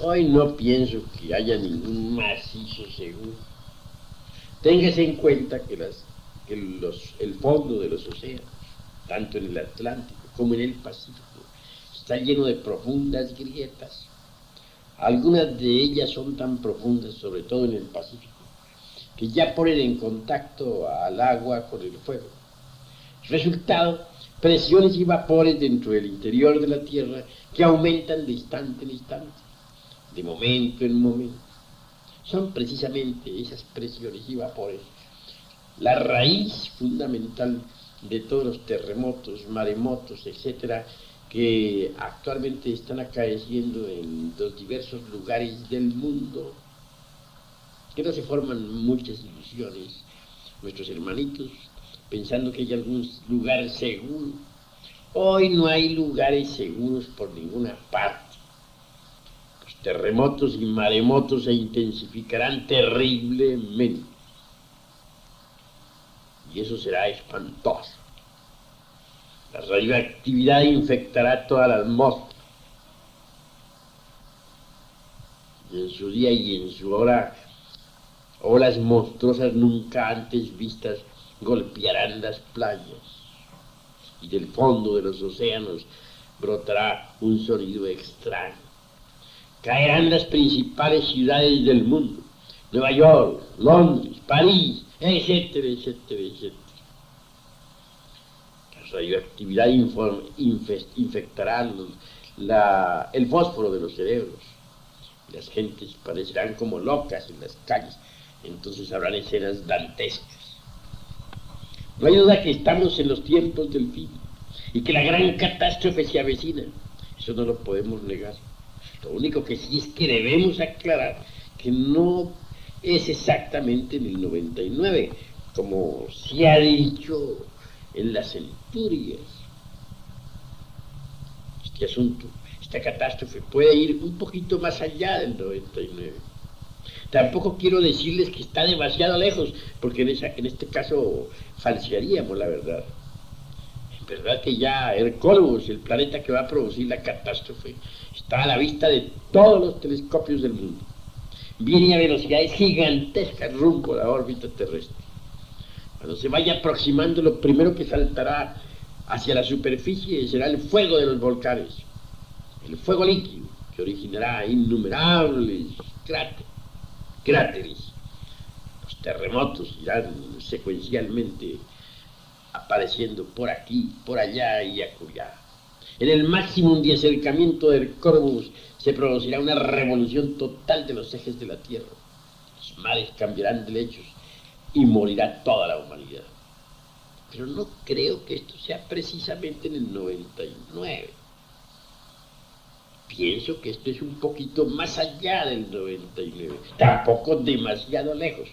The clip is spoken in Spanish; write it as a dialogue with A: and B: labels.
A: Hoy no pienso que haya ningún macizo seguro. Téngase en cuenta que, el fondo de los océanos, tanto en el Atlántico como en el Pacífico, está lleno de profundas grietas. Algunas de ellas son tan profundas, sobre todo en el Pacífico, que ya ponen en contacto al agua con el fuego. Resultado, presiones y vapores dentro del interior de la Tierra que aumentan de instante en instante, de momento en momento. Son precisamente esas presiones y vapores la raíz fundamental de todos los terremotos, maremotos, etcétera, que actualmente están acaeciendo en los diversos lugares del mundo, que no se forman muchas ilusiones. Nuestros hermanitos pensando que hay algún lugar seguro. Hoy no hay lugares seguros por ninguna parte. Terremotos y maremotos se intensificarán terriblemente. Y eso será espantoso. La radioactividad infectará toda la atmósfera. Y en su día y en su hora, olas monstruosas nunca antes vistas golpearán las playas y del fondo de los océanos brotará un sonido extraño. Caerán las principales ciudades del mundo, Nueva York, Londres, París, etcétera, etcétera, etcétera. La radioactividad infectará el fósforo de los cerebros. Las gentes parecerán como locas en las calles. Entonces habrán escenas dantescas no hay duda que estamos en los tiempos del fin y que la gran catástrofe se avecina. Eso no lo podemos negar. Lo único que sí es que debemos aclarar que no es exactamente en el 99, como se ha dicho en las centurias. Este asunto, esta catástrofe puede ir un poquito más allá del 99. Tampoco quiero decirles que está demasiado lejos, porque en, esa, en este caso falsearíamos la verdad. Verdad que ya Hercólogos, el planeta que va a producir la catástrofe, está a la vista de todos los telescopios del mundo. Viene a velocidades gigantescas rumbo a la órbita terrestre. Cuando se vaya aproximando, lo primero que saltará hacia la superficie será el fuego de los volcanes, el fuego líquido, que originará innumerables cráteres. Los terremotos irán secuencialmente apareciendo por aquí, por allá y acullá. En el máximo de acercamiento del Corvus se producirá una revolución total de los ejes de la Tierra. Los mares cambiarán de lechos y morirá toda la humanidad. Pero no creo que esto sea precisamente en el 99 pienso que esto es un poquito más allá del 99, tampoco demasiado lejos.